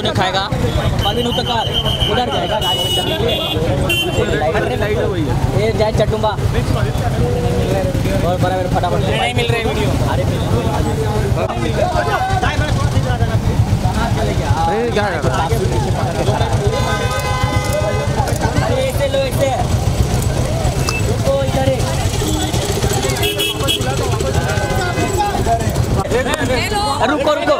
उन्हें खाएगा। परवीन उतर उधर जाएगा गाड़ी में चलने के लिए। ये जाए चटुम्बा। और बराबर फटाफट नहीं मिल रहे वीडियो। अरे मिल अरे ऐसे लो ऐसे रुको इधर ही रुको रुको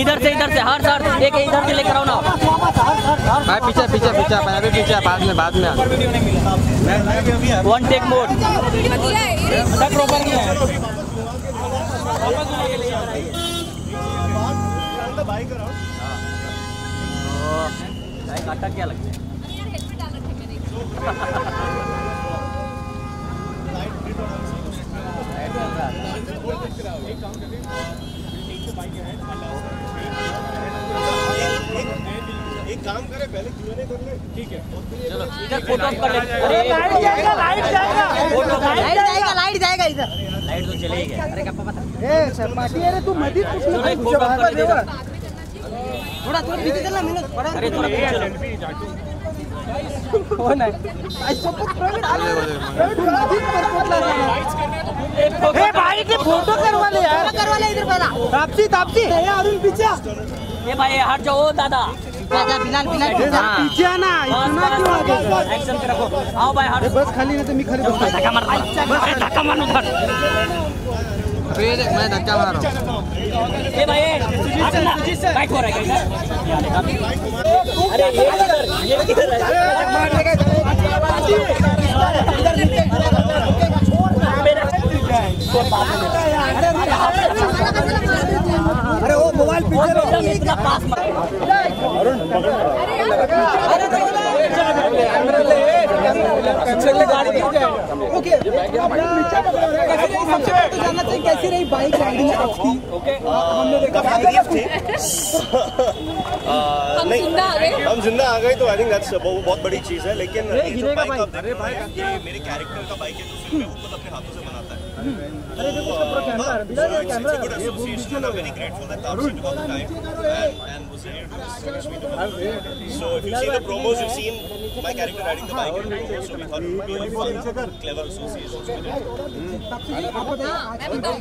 इधर से इधर से हर सर। एक इधर से लेकर आओ ना। भाई पीछे पीछे पीछे भाई अभी पीछे बाद में बाद में। वन टेक मोड क्या लगता है एक काम करे पहले क्यों कर ले ठीक है। चलो इधर फ़ोटो कर ले अरे लाइट जाएगा लाइट जाएगा। लाइट जाएगा। इधर। लाइट तो चले ही गया अरे क्या पता ए सपाटी अरे तू मधी कुछ फ़ोटो कर ले इधर थोडा थोडा भीती चला मिनट थोडा अरे थोड़ा पीछे चलो। कोण आहे आई सपत प्रवीण आले प्रवीण मधीच परपोटला हे भाई के फ़ोटो करवा ले यार। करवा ले इधर पहला। तापसी तापसी। हे अरुण पीछे ये भाई हट जाओ ओ दादा दादा बिलाल बिलाल हाँ। पीछे आना इतना क्यों आगे एक्शन पे रखो आओ भाई हट बस खाली नहीं तो मैं खाली बस धक्का मार अरे धक्का मार उधर अभी देख मैं धक्का मार रहा हूँ ये भाई सुजीत बाइक हो रहा है अरे ये किधर ये किधर है अरे वो मोबाइल पीछे इतना पास मत ओके सबसे तो जानना चाहिए कैसी रही बाइक राइडिंग आपकी हमने देखा हम ज़िंदा आ गए हम ज़िंदा आ गए तो आई थिंक दैट्स बहुत बड़ी चीज़ है लेकिन मेरे कैरेक्टर का बाइक है खुद अपने हाथों से बनाता है। अरे देखो उसका पूरा कैमरा है बिना camera association and I'm very grateful that Tapsi took out the time and, and was ready to finish me to So if you've seen the promos, you've seen my character riding the bike in the promos, so we thought it would be a fun, clever association. So we did. हाँ, मैं बताऊँ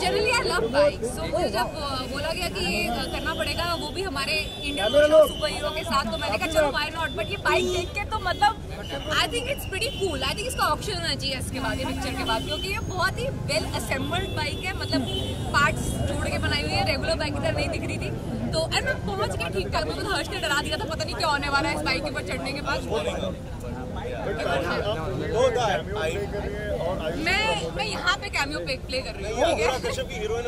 generally I love bike so जब uh, बोला गया कि ये अ, करना पड़ेगा वो भी हमारे इंडियन सुपर हीरो के साथ तो मैंने कहा चलो वाई नॉट बट ये बाइक देख के तो मतलब I think it's pretty cool I think इसका ऑप्शन होना चाहिए इसके बाद ये पिक्चर के बाद क्योंकि ये बहुत ही वेल असेंबल्ड बाइक है मतलब पार्ट्स जोड़ के बनाई हुई है रेगुलर बाइक की तरह नहीं दिख रही थी। तो एंड मैं पहुँच गई ठीक ठाक मैं तो हर्ष ने डरा दिया था पता नहीं क्या होने वाला है इस बाइक के ऊपर चढ़ने के बाद। मैं मैं यहाँ पे कैमियो पे प्ले कर रही हूँ की हीरोइन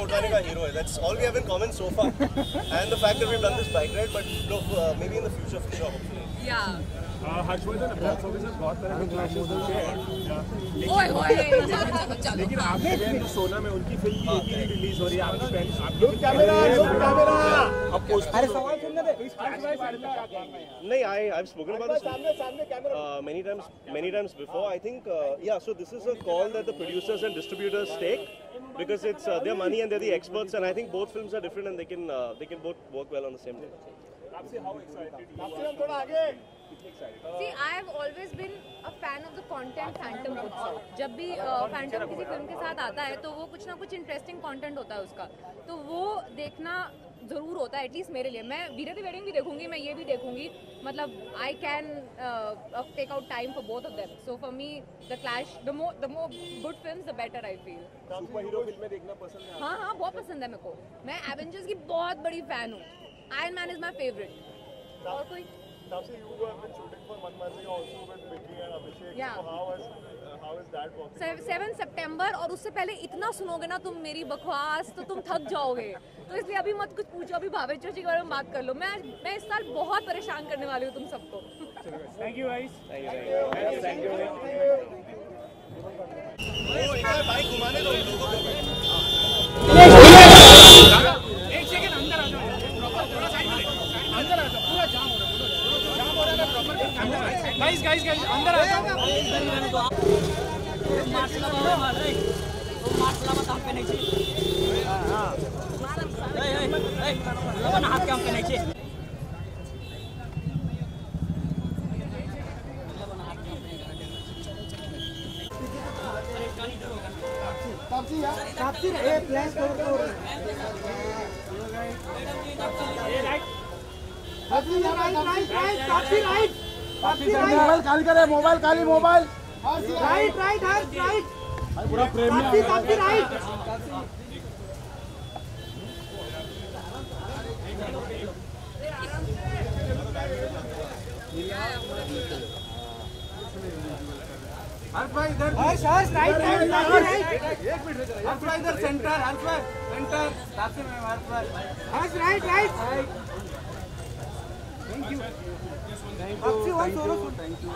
उठाने का हीरो है all we have in common so far and the fact that we've done this bike ride but look uh, maybe in the future for sure hopefully या हर्षवर्धन बॉक्स ऑफ़िस में बहुत तरह के क्लैशेस होते हैं ओए होए चलो चलो चलो लेकिन हाँ। बहन सोना में उनकी फ़िल्म की एक ही रिलीज़ हो रही है आपकी बहन आपकी कैमरा कैमरा अब पोस्ट अरे सवाल सुनने दे नहीं I I've spoken about this uh, many times many times before I think uh, yeah so this is a call that the producers and distributors take because it's uh, their money and they're the experts and I think both films are different and they can uh, they can both work well on the same day See, I have always been a fan of the content Phantom puts जब भी Phantom किसी film के साथ आता है तो वो कुछ ना कुछ इंटरेस्टिंग कंटेंट होता है उसका। तो वो देखना ज़रूर होता है एटलीस्ट मेरे लिए। मैं वीरे दी वेडिंग भी देखूँगी मैं ये भी देखूँगी। मतलब I can take out time for both of them so for me the clash the more the more good films the better I feel superhero फ़िल्में देखना पसंद है हाँ हाँ बहुत पसंद है मेरे को। मैं एवेंजर्स की बहुत बड़ी फ़ैन हूँ। Iron Man is my favourite और कोई Tapsi, you have been shooting for Manmazi also with Vicky and Abhishek. Yeah. So how is uh, how is that working? Seven सितंबर और उससे पहले इतना सुनोगे ना तुम मेरी बकवास तो तुम थक जाओगे तो इसलिए अभी मत कुछ पूछो अभी भावेश जोशी के बारे में बात कर लो मैं मैं इस साल बहुत परेशान करने वाली हूँ तुम सबको थैंक यू गाइस बाइक घुमाने दो लोगों को एक सेकंड अंदर आ जाओ प्रॉपर थोड़ा साइड में ले अंदर आ जाओ पूरा जाम हो रहा है बोलो जाम हो रहा है ना प्रॉपर गाइस गाइस गाइस अंदर आ जाओ मार्शल आर्ट मार रे वो मार्शल आर्ट हम पे नहीं चाहिए हाँ हाँ हाथ काम करने के तापसी ए प्लान करो करो Taapsee right right right Taapsee right Taapsee right mobile खाली करे मोबाइल खाली mobile. Right right right. Right पूरा प्रेम राइट। हर्ष भाई इधर Harsh Harsh right right right एक मिनट हर्ष भाई इधर सेंटर हर्ष भाई सेंटर तापसी मैम हर्ष भाई Harsh right right thank you Taapsee one solo thank you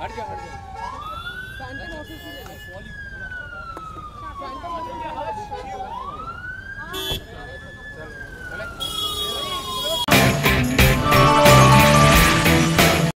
हट जा हट जा।